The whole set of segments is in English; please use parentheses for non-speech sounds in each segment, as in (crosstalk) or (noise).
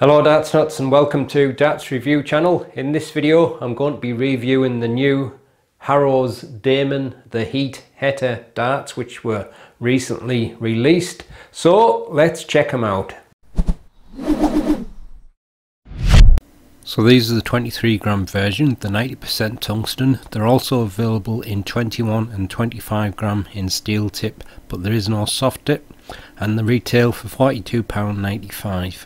Hello darts nuts and welcome to Darts Review channel. In this video I'm going to be reviewing the new Harrows Damon the Heat Heta darts which were recently released. So let's check them out. So these are the 23 gram version, the 90% tungsten. They're also available in 21 and 25 gram in steel tip, but there is no soft tip, and the retail for £42.95.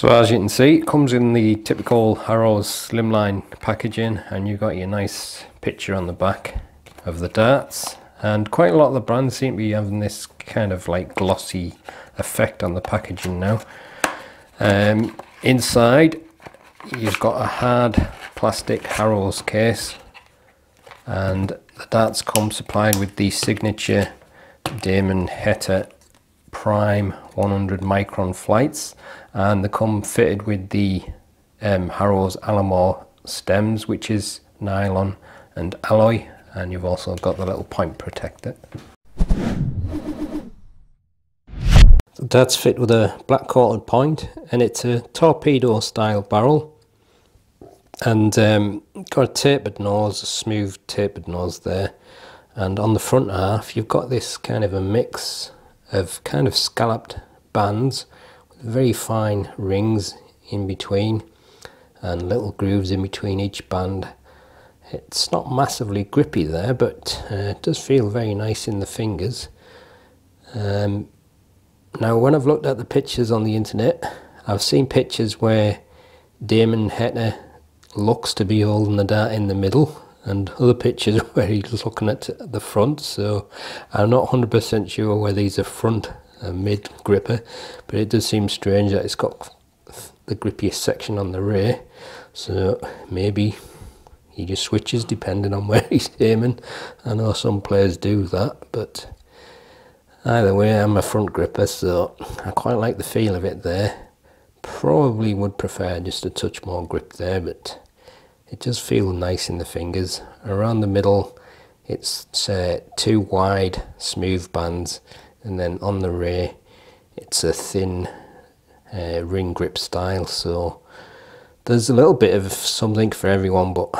So as you can see, it comes in the typical Harrows slimline packaging and you've got your nice picture on the back of the darts. And quite a lot of the brands seem to be having this kind of like glossy effect on the packaging now. Um, inside, you've got a hard plastic Harrows case and the darts come supplied with the signature Damon Heta prime 100 micron flights and they come fitted with the um, Harrows Alamo stems which is nylon and alloy and you've also got the little point protector. That's fit with a black coated point and it's a torpedo style barrel and um, got a tapered nose, a smooth tapered nose there and on the front half you've got this kind of a mix of kind of scalloped bands with very fine rings in between and little grooves in between each band. It's not massively grippy there but uh, it does feel very nice in the fingers. Um, now when I've looked at the pictures on the internet I've seen pictures where Damon Heta looks to be holding the dart in the middle and other pictures (laughs) where he's looking at the front so I'm not 100% sure whether he's a front a mid gripper but it does seem strange that it's got the grippiest section on the rear so maybe he just switches depending on (laughs) where he's aiming. I know some players do that but either way I'm a front gripper so I quite like the feel of it there. Probably would prefer just a touch more grip there but it does feel nice in the fingers. Around the middle it's uh, two wide smooth bands and then on the rear it's a thin uh, ring grip style so there's a little bit of something for everyone but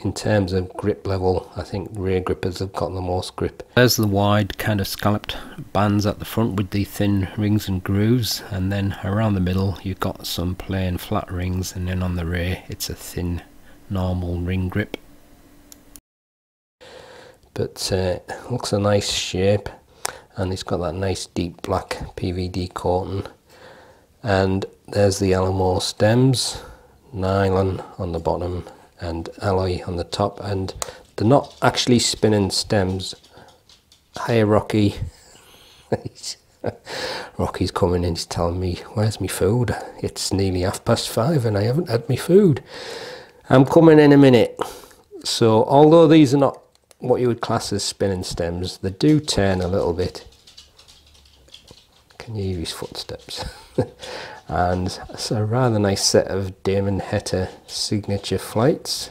in terms of grip level I think rear grippers have got the most grip. There's the wide kind of scalloped bands at the front with the thin rings and grooves and then around the middle you've got some plain flat rings and then on the rear it's a thin normal ring grip. But uh, looks a nice shape and it's got that nice deep black PVD coating and there's the Alamo stems nylon on the bottom and alloy on the top and they're not actually spinning stems. Hi Rocky. (laughs) Rocky's coming in he's telling me where's my food? It's nearly half past five and I haven't had my food. I'm coming in a minute. So although these are not what you would class as spinning stems they do turn a little bit can you hear his footsteps? (laughs) And it's a rather nice set of Damon Heta signature flights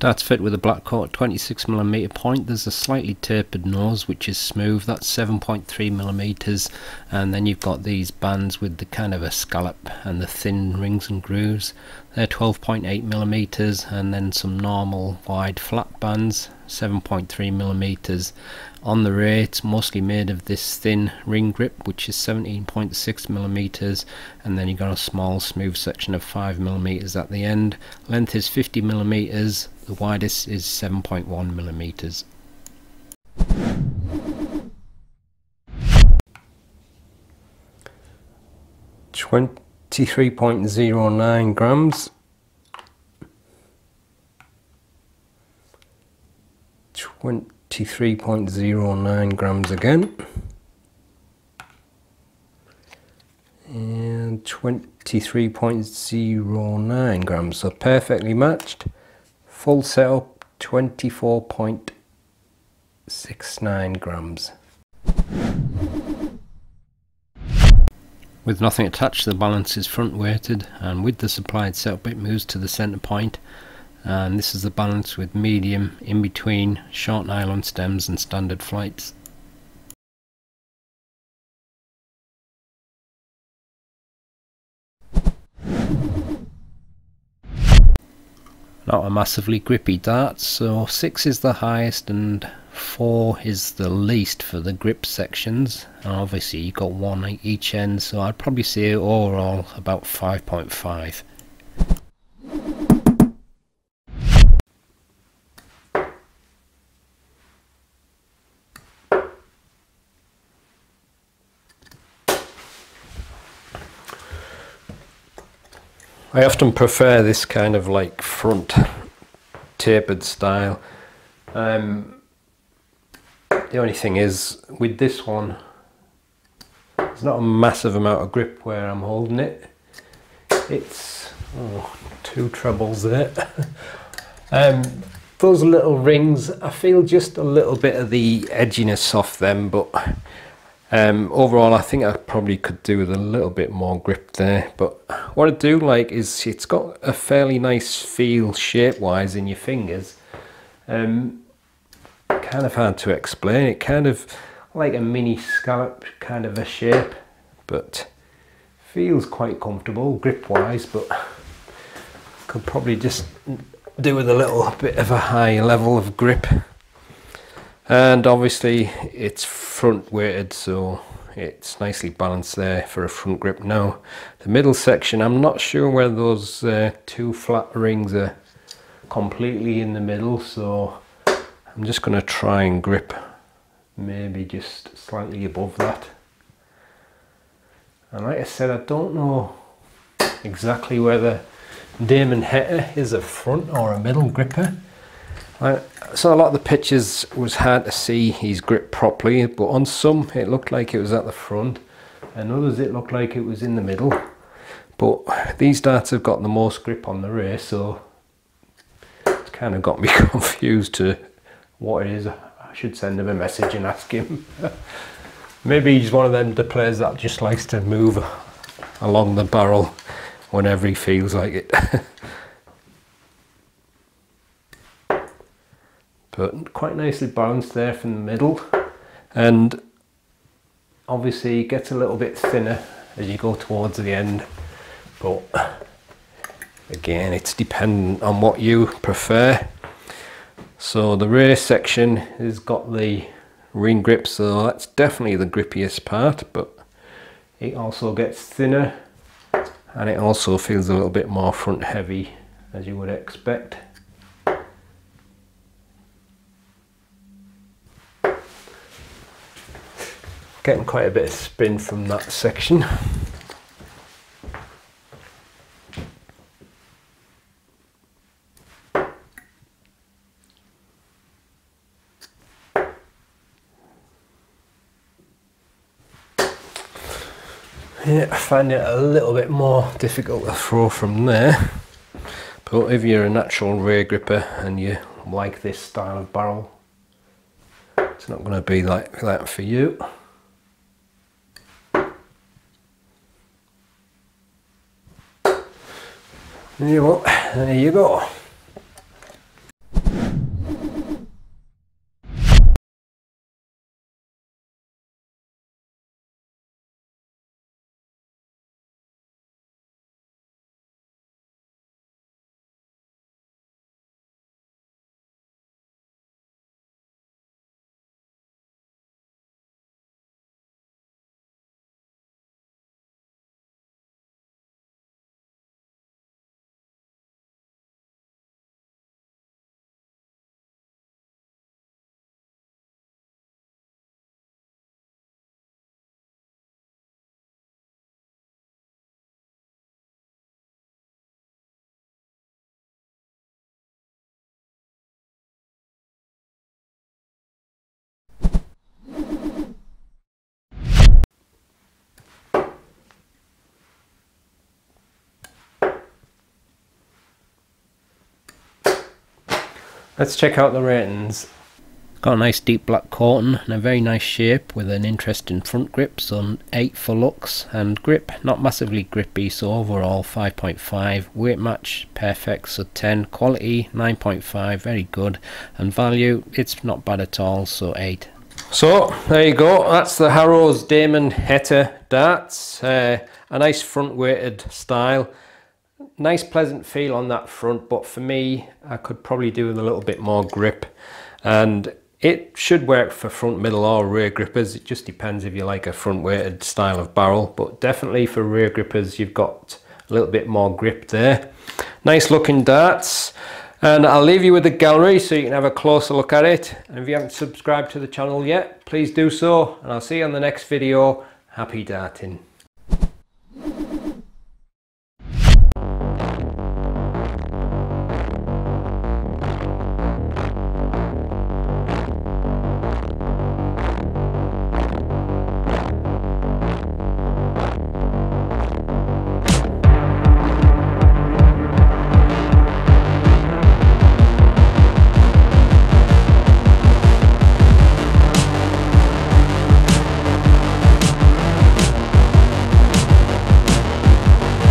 That's fit with a black coat 26mm point. There's a slightly tapered nose which is smooth. That's 7.3mm and then you've got these bands with the kind of a scallop and the thin rings and grooves. They're 12.8mm and then some normal wide flat bands 7.3mm. On the it's mostly made of this thin ring grip which is 17.6 millimeters and then you've got a small smooth section of 5 millimeters at the end. Length is 50 millimeters the widest is 7.1 millimeters. Twenty-three point zero nine grams. 23.09 grams again. And 23.09 grams. So perfectly matched. Full setup 24.69 grams. With nothing attached the balance is front weighted and with the supplied setup it moves to the center point and this is the balance with medium in between short nylon stems and standard flights. Not a massively grippy dart so 6 is the highest and 4 is the least for the grip sections and obviously you've got one at each end so I'd probably say overall about 5.5 I often prefer this kind of like front tapered style um, the only thing is, with this one, there's not a massive amount of grip where I'm holding it. It's oh, two trebles there. (laughs) um, those little rings, I feel just a little bit of the edginess off them, but um, overall I think I probably could do with a little bit more grip there. But what I do like is it's got a fairly nice feel shape-wise in your fingers. Um, kind of hard to explain. It kind of like a mini scallop kind of a shape, but feels quite comfortable grip wise, but could probably just do with a little bit of a high level of grip. And obviously it's front weighted, so it's nicely balanced there for a front grip. Now, the middle section, I'm not sure where those uh, two flat rings are completely in the middle, so I'm just going to try and grip maybe just slightly above that and like I said I don't know exactly whether Damon Heta is a front or a middle gripper I, so a lot of the pictures was hard to see his grip properly but on some it looked like it was at the front and others it looked like it was in the middle but these darts have got the most grip on the race so it's kind of got me (laughs) confused to what it is. I should send him a message and ask him. (laughs) Maybe he's one of them the players that just likes to move along the barrel whenever he feels like it. (laughs) but quite nicely balanced there from the middle and obviously gets a little bit thinner as you go towards the end but again it's dependent on what you prefer so the rear section has got the ring grip, so that's definitely the grippiest part, but it also gets thinner and it also feels a little bit more front heavy as you would expect. Getting quite a bit of spin from that section. Yeah, I find it a little bit more difficult to throw from there. But if you're a natural rear gripper and you like this style of barrel, it's not going to be like that for you. There you go. Let's check out the ratings. Got a nice deep black coating and a very nice shape with an interesting front grip, so 8 for looks and grip, not massively grippy, so overall 5.5, weight match perfect, so 10, quality 9.5, very good, and value it's not bad at all, so 8. So there you go, that's the Harrows Damon Heta darts, uh, a nice front weighted style nice pleasant feel on that front but for me I could probably do with a little bit more grip and it should work for front, middle or rear grippers. It just depends if you like a front weighted style of barrel, but definitely for rear grippers, you've got a little bit more grip there. Nice looking darts. And I'll leave you with the gallery so you can have a closer look at it. And if you haven't subscribed to the channel yet, please do so. And I'll see you on the next video. Happy darting.